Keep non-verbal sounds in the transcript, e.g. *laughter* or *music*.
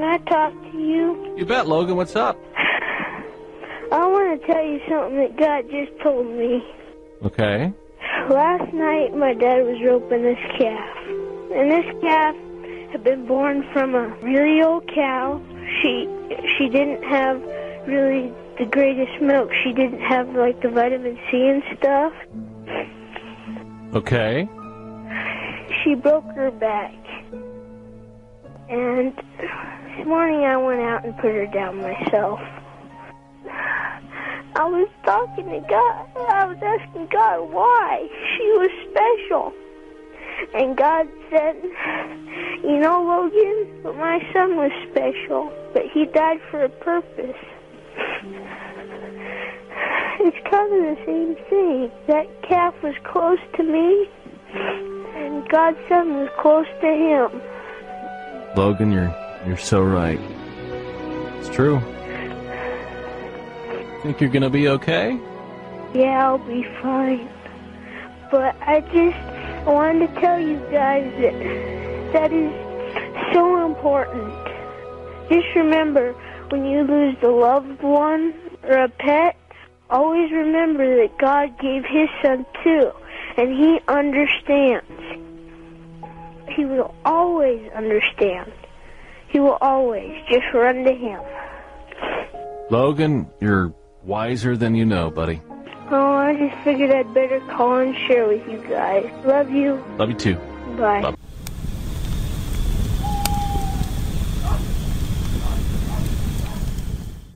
Can I talk to you? You bet, Logan. What's up? *sighs* I want to tell you something that God just told me. Okay. Last night, my dad was roping this calf. And this calf had been born from a really old cow. She she didn't have really the greatest milk. She didn't have like the vitamin C and stuff. Okay. She broke her back. And morning I went out and put her down myself. I was talking to God. I was asking God why she was special. And God said, You know, Logan, my son was special, but he died for a purpose. It's kind of the same thing. That calf was close to me, and God's son was close to him. Logan, you're you're so right. It's true. Think you're gonna be okay? Yeah, I'll be fine. But I just wanted to tell you guys that that is so important. Just remember, when you lose a loved one or a pet, always remember that God gave His Son too, and He understands. He will always understand. He will always just run to Him. Logan, you're wiser than you know, buddy. Oh, I just figured I'd better call and share with you guys. Love you. Love you too. Bye. Love.